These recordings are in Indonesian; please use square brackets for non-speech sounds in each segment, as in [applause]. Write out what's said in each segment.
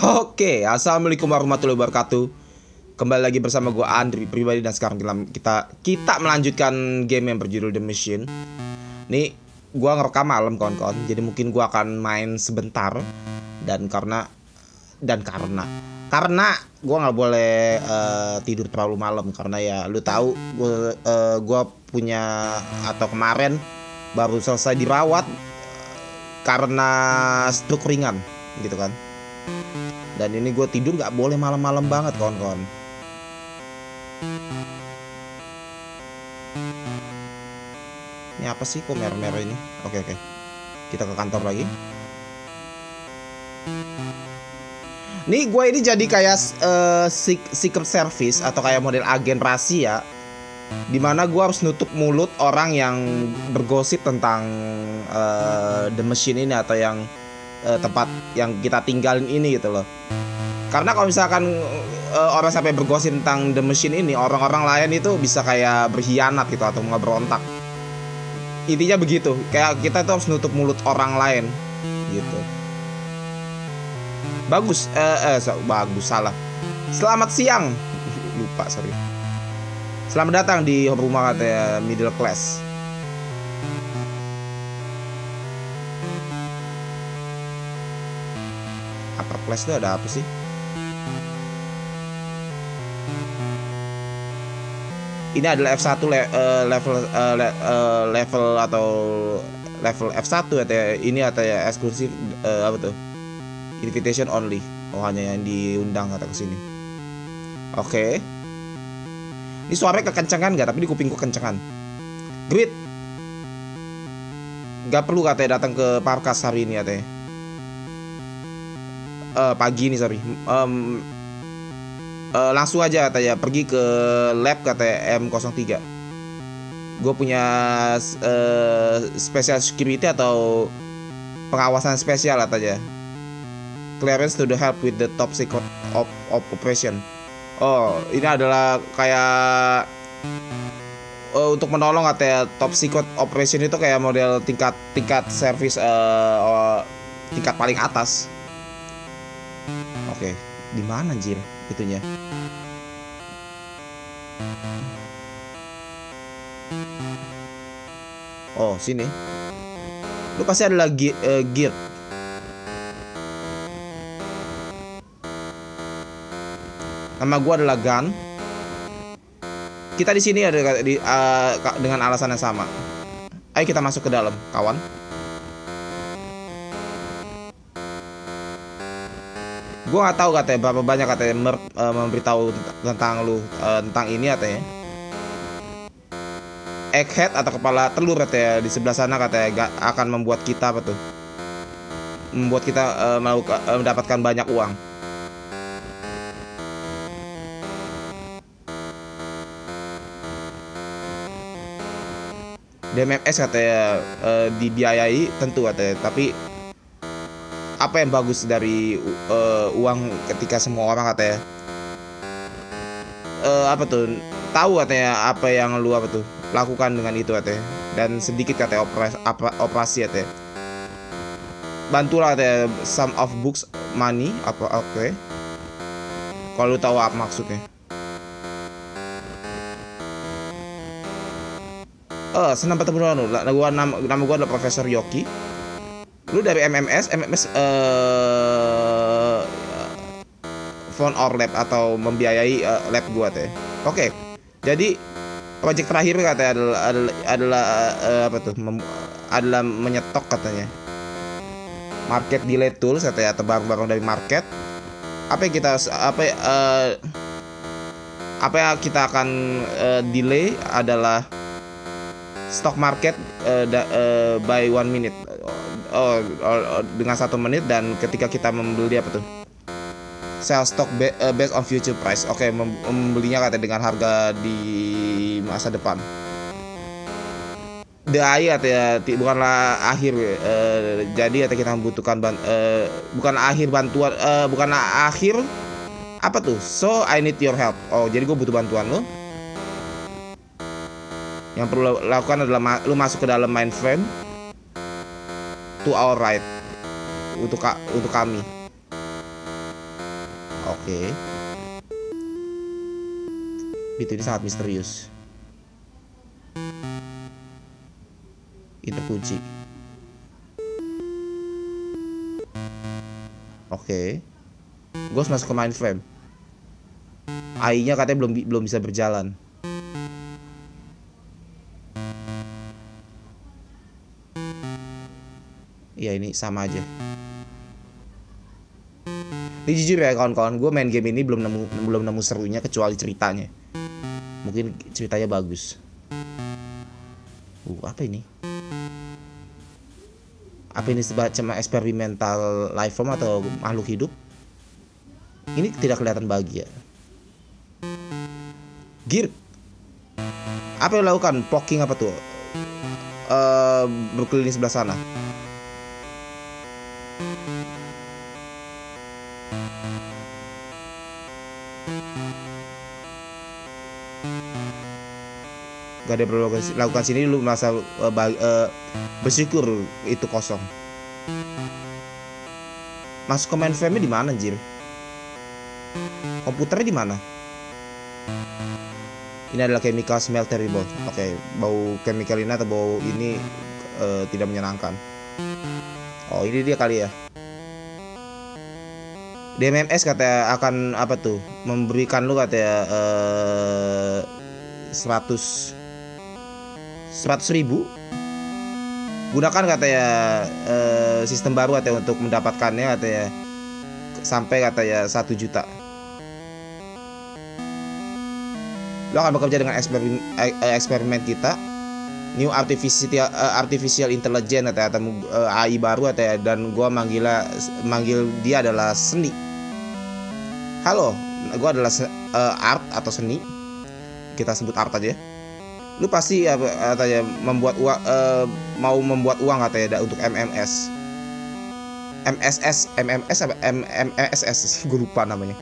Oke, assalamualaikum warahmatullahi wabarakatuh. Kembali lagi bersama gue Andri pribadi dan sekarang kita kita melanjutkan game yang berjudul The Mission. Nih, gue ngerekam malam kawan-kawan, jadi mungkin gue akan main sebentar dan karena dan karena karena gue nggak boleh uh, tidur terlalu malam karena ya lu tahu gue uh, punya atau kemarin baru selesai dirawat karena stroke ringan gitu kan dan ini gue tidur nggak boleh malam-malam banget kawan-kawan. Ini apa sih kok merah-merah ini? Oke oke. Kita ke kantor lagi. Nih gue ini jadi kayak uh, secret service atau kayak model agen rahasia di mana gue harus nutup mulut orang yang bergosip tentang uh, the machine ini atau yang uh, tempat yang kita tinggalin ini gitu loh. Karena kalau misalkan uh, orang sampai bergosip tentang the machine ini orang-orang lain itu bisa kayak berkhianat gitu atau nggak berontak intinya begitu kayak kita tuh harus nutup mulut orang lain gitu. Bagus eh, eh bagus salah. Selamat siang. [laughs] Lupa sorry. Selamat datang di rumah katanya middle class upper class itu ada apa sih? Ini adalah F1 le uh, level uh, le uh, level atau level F1 atau ya ini atau ya eksklusif uh, apa tuh? Invitation only. Oh hanya yang diundang kata ke sini. Oke. Okay. ini suaranya kekencangan nggak? Tapi di kupingku kencangan. Grit. Nggak perlu katanya datang ke Parkas hari ini katanya uh, pagi ini sorry. Um, uh, langsung aja katanya pergi ke lab katanya M03. Gue punya uh, special security atau pengawasan spesial katanya. Clearance to the help with the top secret of, of operation. Oh ini adalah kayak uh, untuk menolong katanya top secret operation itu kayak model tingkat tingkat service uh, uh, tingkat paling atas Oke, di mana anjir itunya? Oh, sini. Lu pasti ada lagi uh, gear. Nama gua adalah Gun. Kita di sini ada di, uh, dengan alasan yang sama. Ayo kita masuk ke dalam, kawan. Gue nggak tahu katanya berapa banyak katanya mer, uh, memberitahu tentang lu uh, tentang ini katanya. Egghead atau kepala telur katanya di sebelah sana katanya gak akan membuat kita apa tuh? Membuat kita uh, melakukan uh, mendapatkan banyak uang. DMMS katanya uh, dibiayai tentu katanya tapi apa yang bagus dari uh, uang ketika semua orang katanya? Uh, apa tuh? Tahu katanya apa yang lu apa tuh? Lakukan dengan itu katanya. Dan sedikit katanya operasi operasi katanya. Bantulah katanya some of books money apa oke. Okay. kalau tahu apa maksudnya. Eh, oh, senang bertemu dengan lu. Nama, nama, nama gua adalah Profesor Yoki lu dari MMS MMS uh, phone or lab atau membiayai uh, lab gua teh oke okay. jadi project terakhir katanya adalah adalah, adalah uh, apa tuh mem, adalah menyetok katanya. Market delay tools katanya atau barang-barang dari market. Apa yang kita apa uh, apa yang kita akan uh, delay adalah stock market uh, da, uh, by one minute oh, oh, oh, dengan satu menit dan ketika kita membeli apa tuh? Sell stock be, uh, based on future price. Oke okay, membelinya kata dengan harga di masa depan. The ayat ya bukanlah akhir uh, jadi atau kita membutuhkan ban, uh, bukan akhir bantuan uh, bukan akhir apa tuh? So I need your help. Oh jadi gue butuh bantuan lo yang perlu lakukan adalah ma lu masuk ke dalam mainframe to our right untuk untuk kami. Oke. Bit ini sangat misterius. Itu kunci. Oke. Gue harus masuk ke mainframe. AI-nya katanya belum belum bisa berjalan. Iya ini sama aja. Ini jujur ya kawan-kawan, gue main game ini belum nemu belum nemu serunya kecuali ceritanya. Mungkin ceritanya bagus. Uh, apa ini? Apa ini semacam eksperimental life form atau makhluk hidup? Ini tidak kelihatan bahagia. Gear. Apa yang lakukan? Poking apa tuh? Uh, berkeliling sebelah sana. Gak ada perlu lakukan sini lu merasa uh, uh, bersyukur itu kosong. Masuk ke mainframe di mana anjir? Komputernya di mana? Ini adalah chemical smell terrible oke okay, bau chemical ini atau bau ini uh, tidak menyenangkan. Oh ini dia kali ya. DMMS katanya akan apa tuh memberikan lu katanya uh, 100 100 ribu. Gunakan katanya uh, sistem baru katanya untuk mendapatkannya katanya. Sampai katanya satu juta. Lo akan bekerja dengan eksperimen, eksperimen kita. New artificial uh, artificial intelligence atau, atau AI baru atau ya, dan gua manggil manggil dia adalah seni. Halo gua adalah uh, art atau seni. Kita sebut art aja lu pasti apa katanya membuat uang uh, mau membuat uang katanya untuk MMS MSS MMS apa? MMSS [laughs] gue lupa namanya.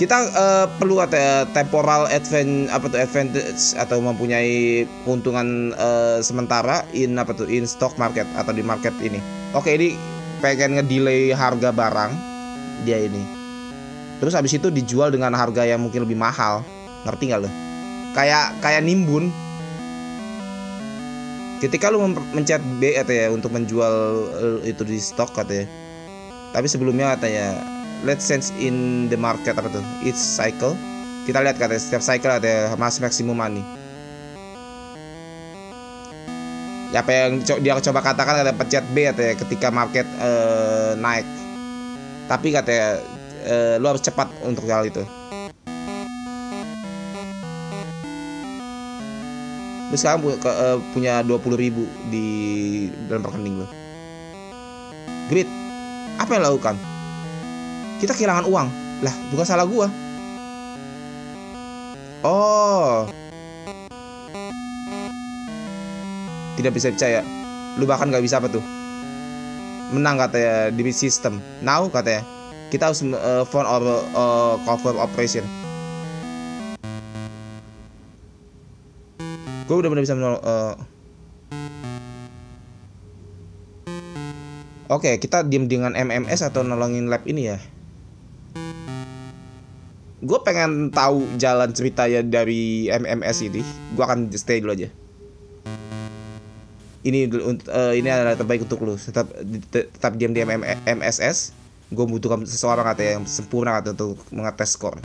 Kita uh, perlu katanya temporal advent apa tuh advantage atau mempunyai keuntungan uh, sementara in apa tuh in stock market atau di market ini? Oke ini pengen ngedelay harga barang dia ini. Terus habis itu dijual dengan harga yang mungkin lebih mahal. Ngerti nggak lo kayak kayak nimbun. Ketika lu mencet B atau ya untuk menjual uh, itu di stok katanya tapi sebelumnya katanya let's sense in the market apa tuh each cycle. Kita lihat katanya setiap cycle ada mas maksimum money. Ya apa yang dia coba katakan katanya pencet B atau ya ketika market uh, naik. Tapi katanya uh, lu harus cepat untuk hal itu lu sekarang pu uh, punya 20 ribu di dalam rekening lo grit apa yang lakukan? Kita kehilangan uang. Lah bukan salah gua. Oh. Tidak bisa percaya. Lu bahkan nggak bisa apa tuh? Menang katanya di sistem. Now katanya. Kita harus uh, phone or uh, cover operation gue udah benar bisa menol uh... oke okay, kita diem dengan MMS atau nolongin lab ini ya? Gue pengen tahu jalan ceritanya dari MMS ini. Gue akan stay dulu aja. Ini uh, ini adalah terbaik untuk lu. Tetap tetap diam di MSS gue butuhkan seseorang katanya yang sempurna katanya untuk mengetes skor.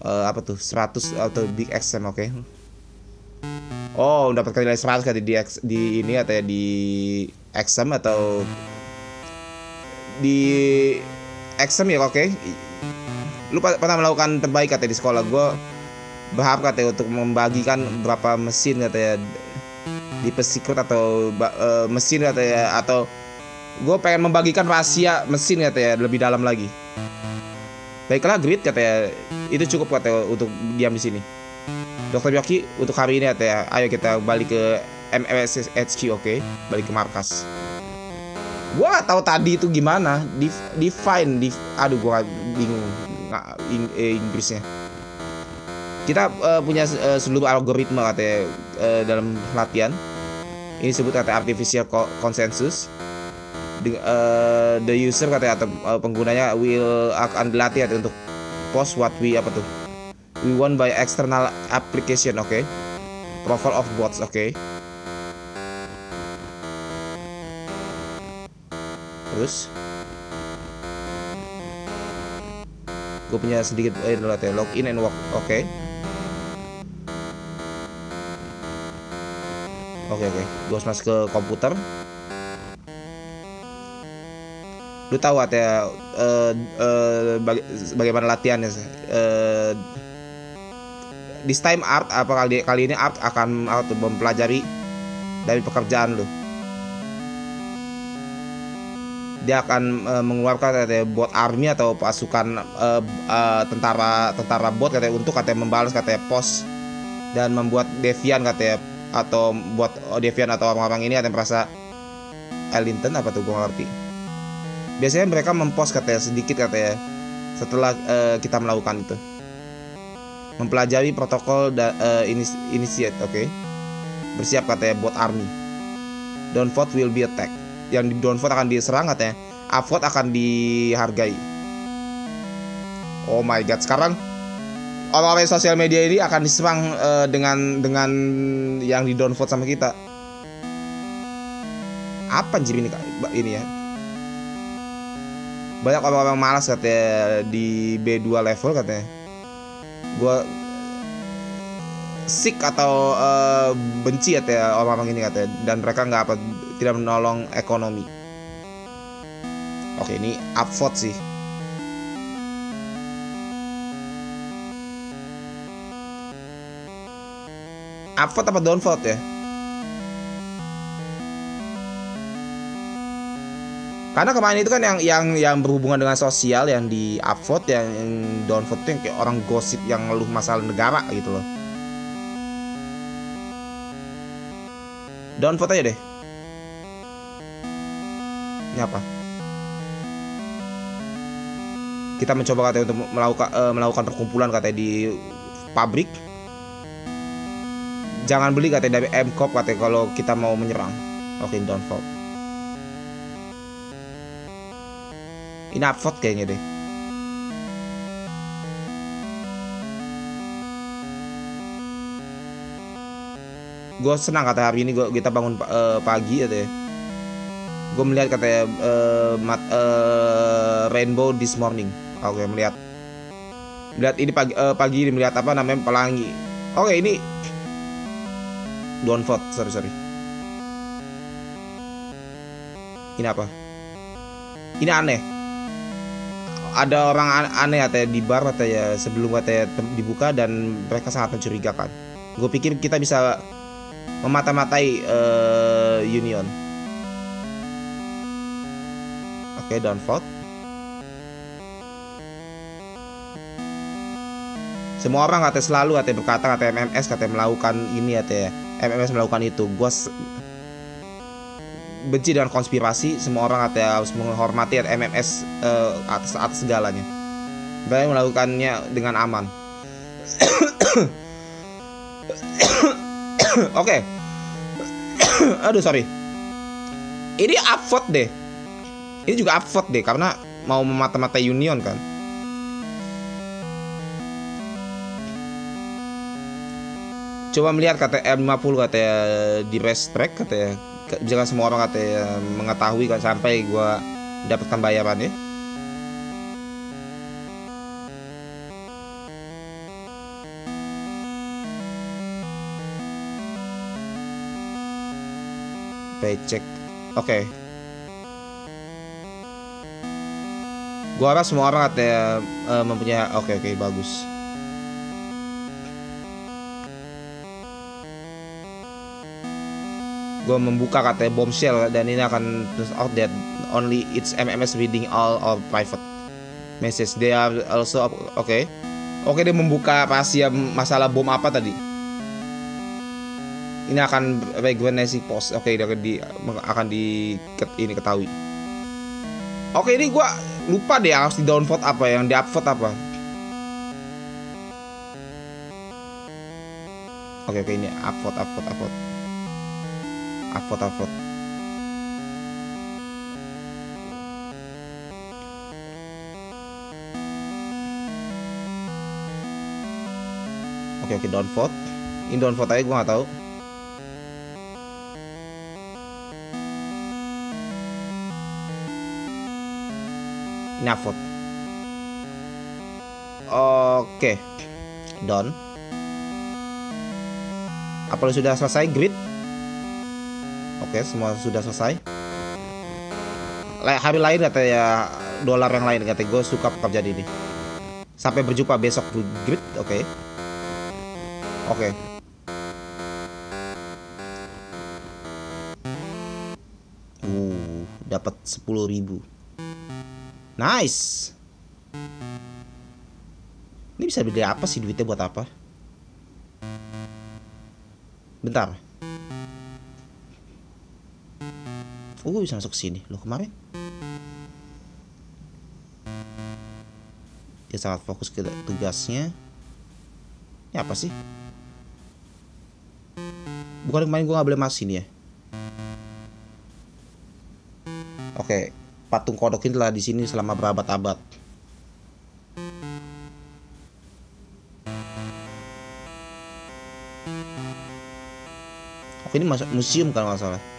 Uh, apa tuh? 100 atau big XM oke? okay? Oh, mendapatkan nilai 100 kali di di ini atau ya di exam atau di exam ya oke. Okay. Lu pernah melakukan terbaik katanya di sekolah gue berharap katanya untuk membagikan berapa mesin katanya di pesikut atau uh, mesin katanya atau gue pengen membagikan rahasia mesin katanya lebih dalam lagi. Baiklah grid katanya itu cukup katanya untuk diam di sini. Dokter Yoki untuk hari ini ya, ayo kita balik ke MMS HQ oke, okay? balik ke markas. Gua tahu tadi itu gimana, define, di, aduh gua bingung nggak eh, Inggrisnya. Kita uh, punya uh, seluruh algoritma katanya uh, dalam latihan. Ini disebut kata artificial consensus. the, uh, the user katanya atau uh, penggunanya will akan dilatih untuk post what we apa tuh we want by external application oke okay? profile of bots oke okay? terus gue punya sedikit eh ya login and work oke okay. oke okay, oke okay. gue masuk ke komputer lu tahu ya uh, uh, baga bagaimana latihannya uh, this time art apa kali kali ini art akan art mempelajari dari pekerjaan lu. Dia akan uh, mengeluarkan katanya bot army atau pasukan uh, uh, tentara tentara bot katanya untuk katanya membalas katanya pos dan membuat devian katanya atau buat oh, devian atau orang-orang ini yang merasa Ellington apa tuh gue ngerti. Biasanya mereka mempost katanya sedikit katanya setelah uh, kita melakukan itu mempelajari protokol da, uh, inis, initiate oke? Okay? bersiap katanya bot army. Don't vote will be attacked. Yang di downvote akan diserang katanya. Upvote akan dihargai. Oh my god sekarang orang-orang sosial media ini akan diserang uh, dengan dengan yang di downvote sama kita. Apa anjir ini ini ya? Banyak orang-orang malas katanya di B2 level katanya gue sick atau uh, benci ya orang-orang ini katanya. Dan mereka nggak apa tidak menolong ekonomi. Oke ini upvote sih. Upvote apa downvote ya karena kemarin itu kan yang yang yang berhubungan dengan sosial yang di upvote yang, downvote itu yang kayak orang gosip yang ngeluh masalah negara gitu loh. Downvote aja deh. Ini apa? Kita mencoba katanya untuk melakukan uh, melakukan perkumpulan katanya di pabrik. Jangan beli katanya dari M Corp katanya kalau kita mau menyerang. Oke okay, don't ini upvote kayaknya deh. Gue senang kata hari ini gua, kita bangun uh, pagi ya deh gue melihat katanya uh, mat, uh, rainbow this morning. Oke okay, melihat. Melihat ini pagi uh, pagi ini melihat apa namanya pelangi. Oke okay, ini. Don't vote sorry sorry. Ini apa? Ini aneh ada orang aneh katanya di bar katanya sebelum katanya dibuka dan mereka sangat mencurigakan gue pikir kita bisa memata-matai uh, union Oke, okay, vote. Semua orang katanya selalu katanya berkata katanya MMS katanya melakukan ini katanya MMS melakukan itu. Gua benci dengan konspirasi. Semua orang harus menghormati MMS uh, eh, atas atas segalanya. Mereka melakukannya dengan aman. [coughs] Oke. Okay. [coughs] Aduh sorry. Ini upvote deh ini juga upvote deh karena mau memata-mata Union kan. Coba melihat kata M50 katanya di race track katanya jangan semua orang katanya mengetahui kan sampai gue dapatkan bayaran ya. Paycheck. Oke. Okay. Gua harap semua orang katanya uh, mempunyai oke okay, oke okay, bagus. Gue membuka katanya bombshell dan ini akan turn out that only its MMS reading all of private message. They are also oke. Okay. Oke dia membuka rahasia masalah bom apa tadi? Ini akan recognizing post. Oke, okay, akan di akan di ini ketahui. Oke, ini gua lupa deh harus di downvote apa yang di upvote apa oke oke ini upvote upvote upvote upload-upload oke oke downvote ini downvote aja gue nggak tahu. Ini upvote. Oke down apalagi sudah selesai? Grid? Oke semua sudah selesai. Hari lain kata ya dolar yang lain kata gue suka pekerjaan ini. Sampai berjumpa besok grid oke. Oke. Uh dapat 10.000 nice. Ini bisa beli apa sih? Duitnya buat apa? Bentar Oh, gue bisa masuk sini. Lo kemarin? Dia sangat fokus ke tugasnya. Ini apa sih? Bukan kemarin gue gak boleh masuk sini ya? Oke, patung kodok ini telah di sini selama berabad-abad. Oke, ini masuk museum kan masalah.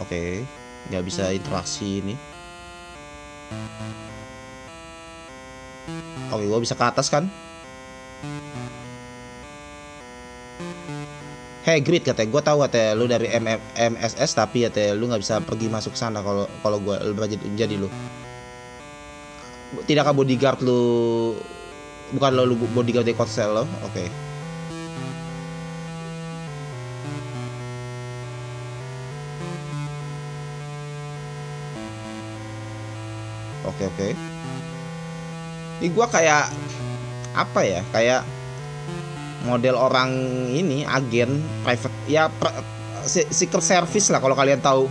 Oke, nggak bisa interaksi ini. Oke, gua bisa ke atas kan? Hey Grid katanya, gue tahu katanya lu dari MM, MSS tapi katanya lu nggak bisa pergi masuk sana kalau kalau gue jadi lu. Tidakkah bodyguard lu bukan lo bodyguard di Kotsel lo? Oke. Okay. Oke oke. Ini gua kayak apa ya? Kayak model orang ini agen private ya secret service lah kalau kalian tahu.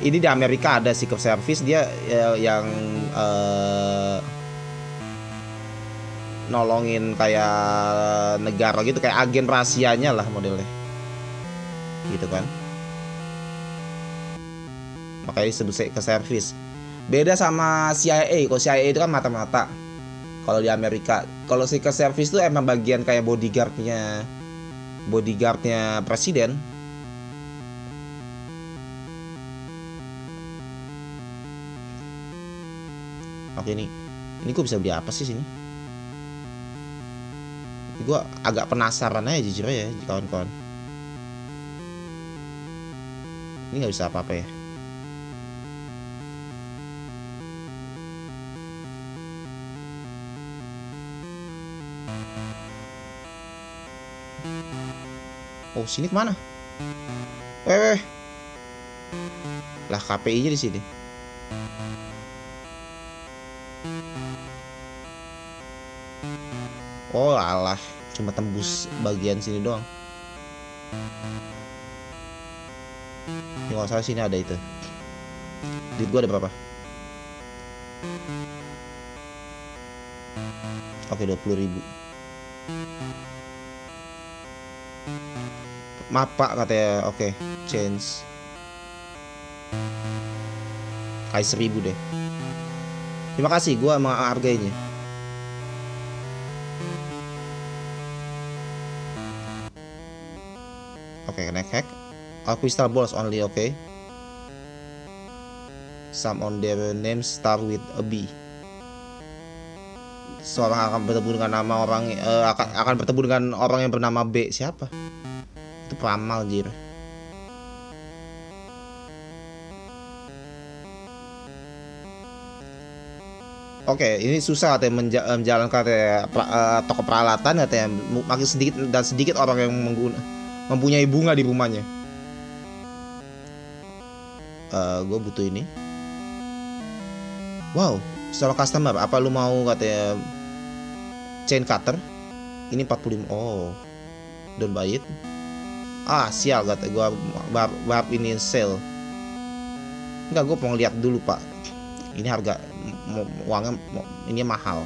Ini di Amerika ada secret service dia ya, yang uh, nolongin kayak negara gitu kayak agen rahasianya lah modelnya. Gitu kan? Makanya disebut ke service beda sama CIA kalau CIA itu kan mata-mata. Kalau di Amerika kalau Secret Service itu emang bagian kayak bodyguardnya bodyguardnya presiden. Oke ini ini gue bisa beli apa sih sini gue agak penasaran aja jujur ya kawan-kawan ini nggak bisa apa-apa ya Oh sini ke mana? Weh, weh. Lah KPI-nya di sini. Oh alah, cuma tembus bagian sini doang. Ini kalau salah sini ada itu. Duit gua ada berapa? Oke, 20 ribu. mapa katanya oke change kayak seribu deh terima kasih gue menghargainya okay, connect hack? All crystal balls only okay. some on their names start with a B. Seorang akan bertemu dengan nama orang uh, akan akan bertemu dengan orang yang bernama B. Siapa? Itu peramal jir. Oke, ini susah katanya menja menjalankan katanya, uh, toko peralatan katanya. Makin sedikit dan sedikit orang yang mengguna, mempunyai bunga di rumahnya. Uh, gue butuh ini. Wow, seorang customer, apa lu mau katanya chain cutter? Ini 45. Oh, don't buy it ah sial kata gue bab, bab ini sale enggak gue mau lihat dulu pak ini harga uangnya ini mahal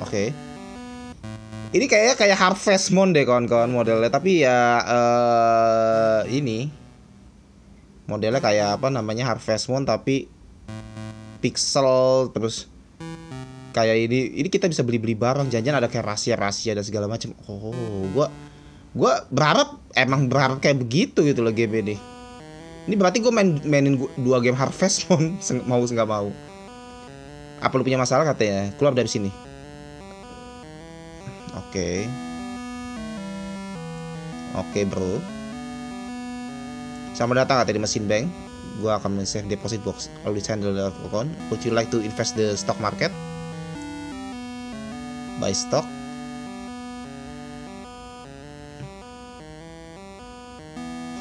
oke. Okay. ini kayaknya kayak Harvest Moon deh kawan-kawan modelnya. Tapi ya uh, ini. Modelnya kayak apa namanya Harvest Moon tapi pixel terus kayak ini. Ini kita bisa beli-beli barang jangan ada kayak rahasia-rahasia dan segala macam oh gua gua berharap emang berharap kayak begitu gitu loh game ini. Ini berarti gue main mainin gua, dua game Harvest Moon [laughs] mau nggak mau. Apa lu punya masalah katanya? Keluar dari sini oke. Oke bro. Selamat datang katanya di mesin bank. Gua akan men-save deposit box handle the account. Would you like to invest the stock market? Buy stock.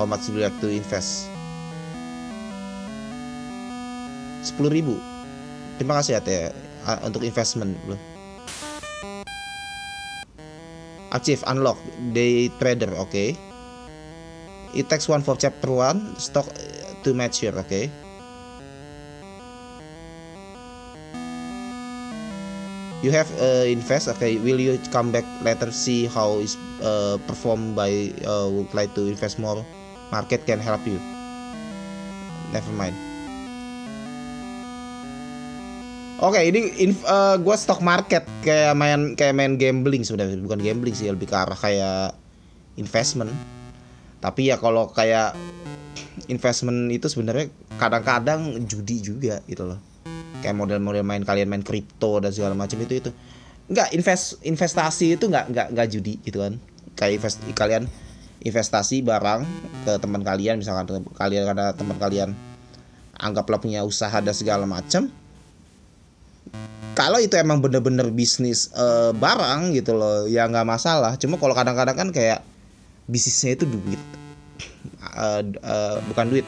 How much do you like to invest? 10 ribu. Terima kasih ya teh untuk investment lo achieve unlock day trader oke okay. it takes one for chapter one stock to mature okay. You have uh, invest okay. Will you come back later see how is uh, perform by uh, would like to invest more? Market can help you. Never mind Oke, okay, ini uh, gue stock market. Kayak main kayak main gambling sebenarnya. Bukan gambling sih lebih ke arah kayak investment. Tapi ya kalau kayak investment itu sebenarnya kadang-kadang judi juga gitu loh. Kayak model-model main kalian main kripto dan segala macam itu itu. Nggak invest investasi itu nggak nggak nggak judi gitu kan. Kayak invest kalian investasi barang ke teman kalian misalkan kalian ada teman kalian anggaplah punya usaha dan segala macam kalau itu emang bener-bener bisnis uh, barang gitu loh ya nggak masalah. Cuma kalau kadang-kadang kan kayak bisnisnya itu duit. Uh, uh, bukan duit.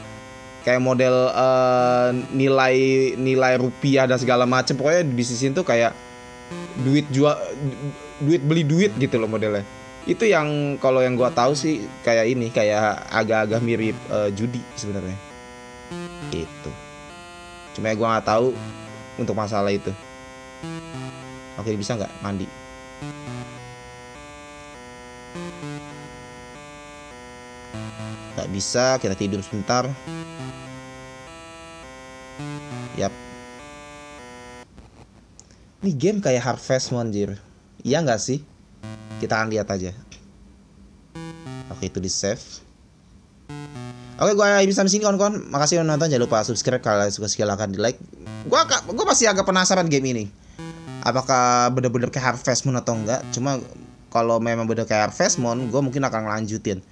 Kayak model uh, nilai rupiah dan segala macam pokoknya bisnis itu kayak duit jual duit beli duit gitu loh modelnya. Itu yang kalau yang gua tahu sih kayak ini kayak agak-agak mirip uh, judi sebenarnya. Itu cuma gua nggak tahu untuk masalah itu. Oke bisa nggak mandi? Nggak bisa kita tidur sebentar. Yap. Ini game kayak Harvest Moon jir iya nggak sih? Kita akan lihat aja. Oke itu di save Oke, gue bisa sampai sini kawan-kawan. Makasih udah nonton. Jangan lupa subscribe kalau suka silahkan di like. Gue gue masih agak penasaran game ini. Apakah bener-bener kayak Harvest Moon atau enggak? Cuma kalau memang bener kayak Harvest Moon, gue mungkin akan lanjutin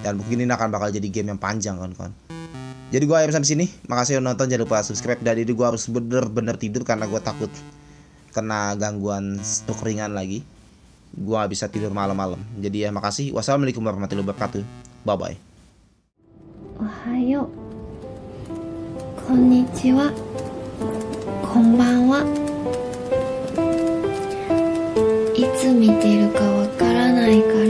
dan mungkin ini akan bakal jadi game yang panjang kawan-kawan jadi gue sampai sini makasih udah nonton jangan lupa subscribe dan ini gue harus bener-bener tidur karena gue takut kena gangguan stroke ringan lagi gue bisa tidur malam-malam jadi ya makasih wassalamualaikum warahmatullahi wabarakatuh よこんにちは。こんばんは。いつ見てるかわからないから。